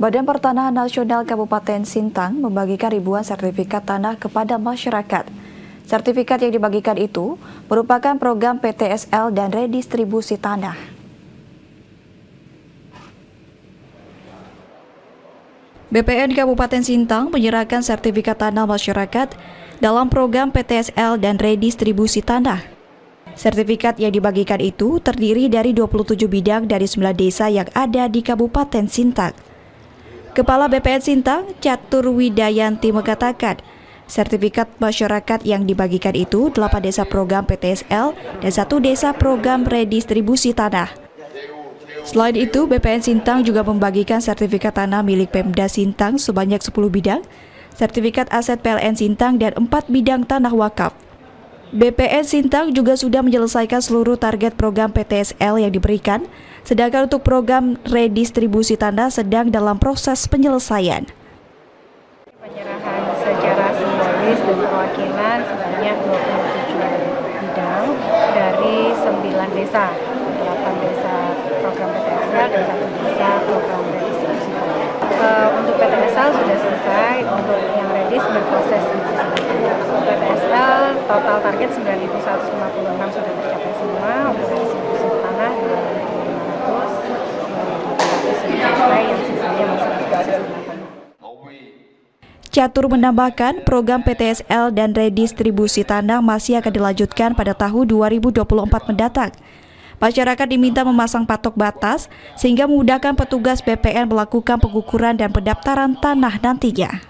Badan Pertanahan Nasional Kabupaten Sintang membagikan ribuan sertifikat tanah kepada masyarakat. Sertifikat yang dibagikan itu merupakan program PTSL dan redistribusi tanah. BPN Kabupaten Sintang menyerahkan sertifikat tanah masyarakat dalam program PTSL dan redistribusi tanah. Sertifikat yang dibagikan itu terdiri dari 27 bidang dari 9 desa yang ada di Kabupaten Sintang. Kepala BPN Sintang, Catur Widayanti mengatakan, sertifikat masyarakat yang dibagikan itu 8 desa program PTSL dan satu desa program redistribusi tanah. Selain itu, BPN Sintang juga membagikan sertifikat tanah milik Pemda Sintang sebanyak 10 bidang, sertifikat aset PLN Sintang dan 4 bidang tanah wakaf. BPN Sintang juga sudah menyelesaikan seluruh target program PTSL yang diberikan, sedangkan untuk program redistribusi tanah sedang dalam proses penyelesaian. Penyerahan secara simbolis dan perwakilan sebanyak 27 bidang dari 9 desa, 8 desa program PTSL dan satu desa program redistribusi tanah. Uh, untuk PTSL sudah selesai, untuk yang redis berproses total target 9.156 sudah tercapai semua untuk distribusi tanah 2.500 selesai yang sisanya masih berproses Catur menambahkan program PTSL dan redistribusi tanah masih akan dilanjutkan pada tahun 2024 mendatang. Masyarakat diminta memasang patok batas sehingga memudahkan petugas BPN melakukan pengukuran dan pendaftaran tanah nantinya.